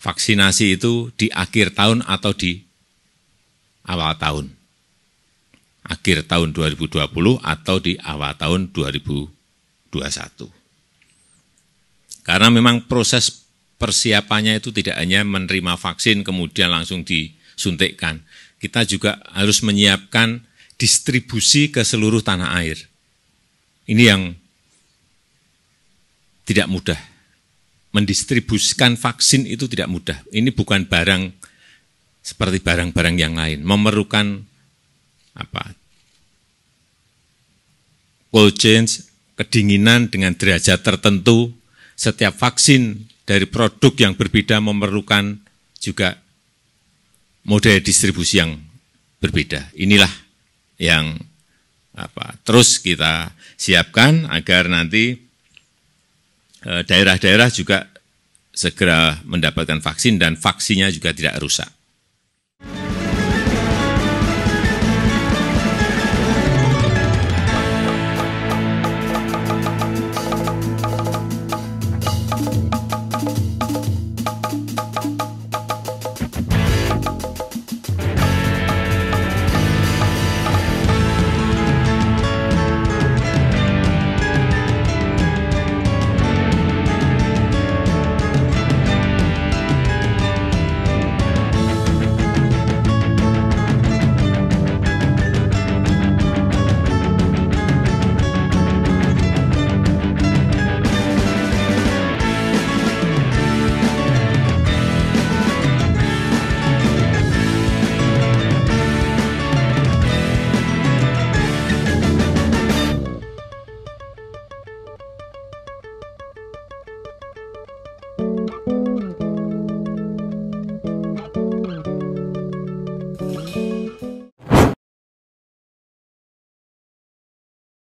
vaksinasi itu di akhir tahun atau di awal tahun. Akhir tahun 2020 atau di awal tahun 2021. Karena memang proses persiapannya itu tidak hanya menerima vaksin kemudian langsung disuntikkan. Kita juga harus menyiapkan distribusi ke seluruh tanah air. Ini yang tidak mudah. Mendistribusikan vaksin itu tidak mudah. Ini bukan barang seperti barang-barang yang lain. Memerlukan apa? Cold chain, kedinginan dengan derajat tertentu. Setiap vaksin dari produk yang berbeda memerlukan juga mode distribusi yang berbeda. Inilah yang apa, terus kita siapkan agar nanti daerah-daerah juga segera mendapatkan vaksin dan vaksinnya juga tidak rusak.